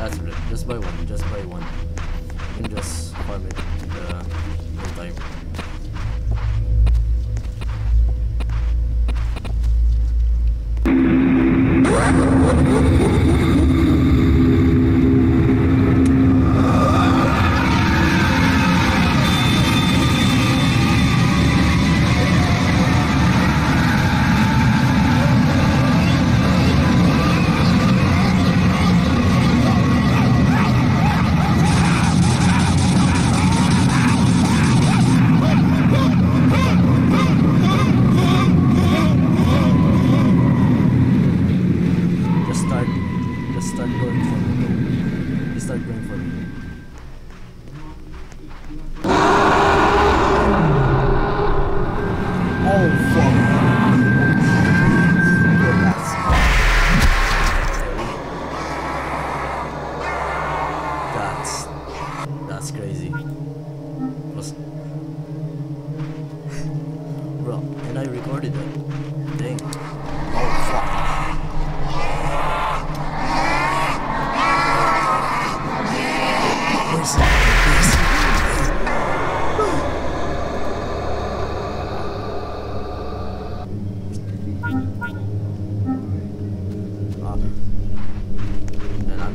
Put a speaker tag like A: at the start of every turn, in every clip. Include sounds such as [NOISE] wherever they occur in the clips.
A: That's it. Just buy one. Just buy one. You can just farm it the whole time. like praying for me. Bro, and I recorded that.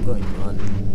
A: Going to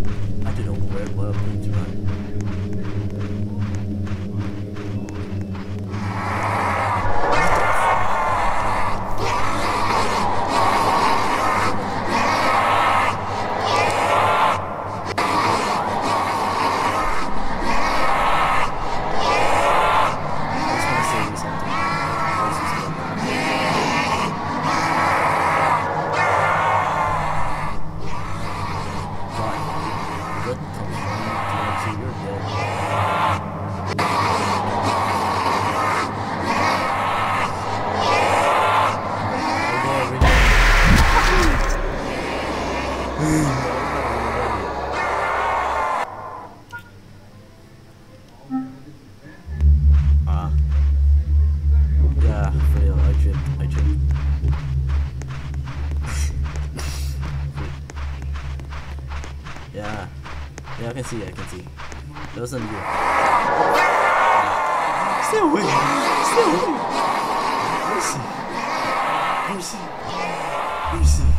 A: Ah. Yeah, for I tripped, I tripped. [LAUGHS] yeah. Yeah, I can see, I can see. That wasn't you. Stay away! Stay away! Mercy! Mercy! Mercy!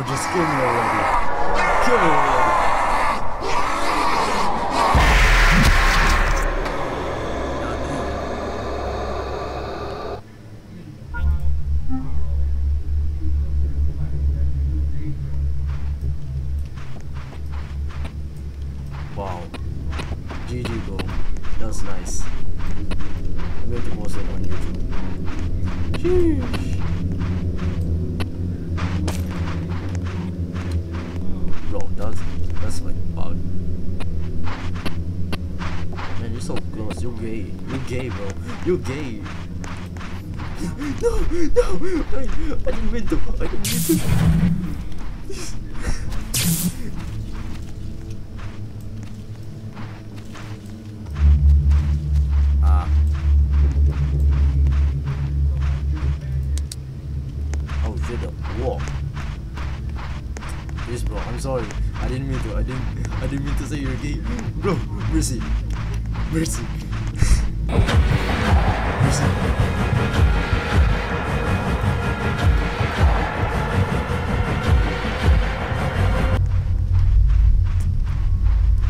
A: Bro, just kill me already. Kill me already. Wow. GG nice. I'm going to on YouTube. Sheesh. You're. You're gay. You're gay, bro. You're gay. no, no. I, I didn't mean to. I didn't mean to. Ah. Oh shit, wall. Yes bro, I'm sorry. I didn't mean to. I didn't I didn't mean to say you're gay. Bro, mercy. Mercy. mercy.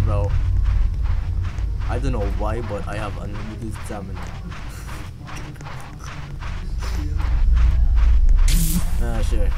A: Bro. I don't know why, but I have unlimited stamina. [LAUGHS] Ah, sure.